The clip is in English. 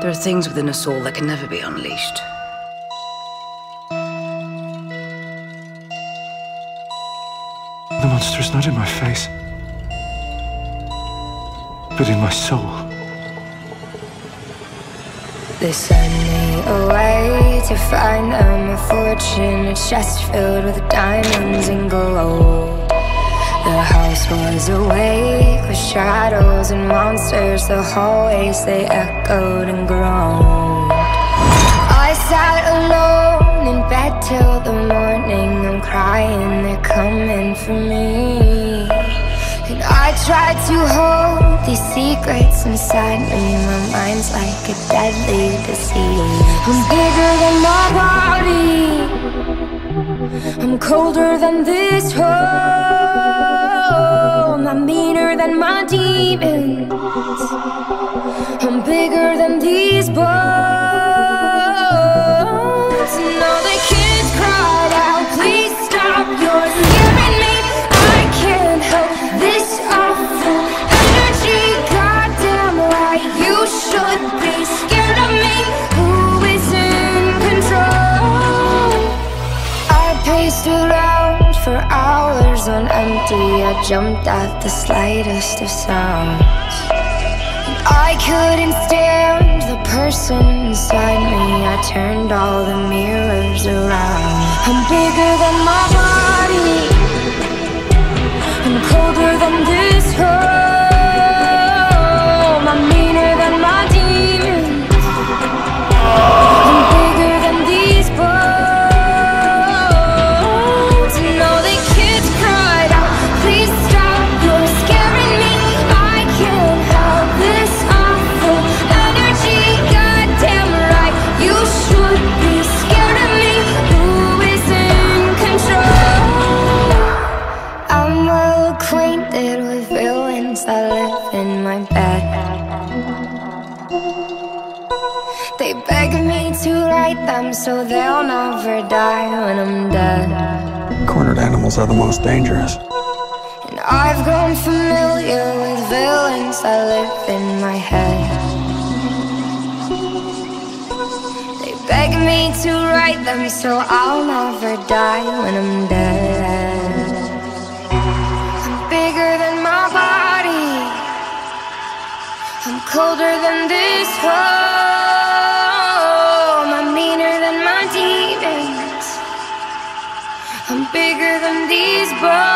There are things within us all that can never be unleashed. The monster's not in my face, but in my soul. They send me away to find them a fortune, a chest filled with diamonds and gold. The house was awake with shadows and monsters. The hallways they echoed and groaned. I sat alone in bed till the morning. I'm crying, they're coming for me. And I tried to hold these secrets inside me. My mind's like a deadly disease. I'm bigger than my body. I'm colder than this home. Demons. I'm bigger than these bones. All the kids cried out, please stop, you're scaring me. I can't help this awful energy. Goddamn right, you should be scared of me. Who is in control? I paced around for hours on empty. I jumped at the slightest of sounds. I couldn't stand the person inside me. I turned all the mirrors around. I'm bigger than my body. I'm colder than this to write them so they'll never die when I'm dead. Cornered animals are the most dangerous. And I've grown familiar with villains that live in my head. They beg me to write them so I'll never die when I'm dead. I'm bigger than my body. I'm colder than this home. Bigger than these bones.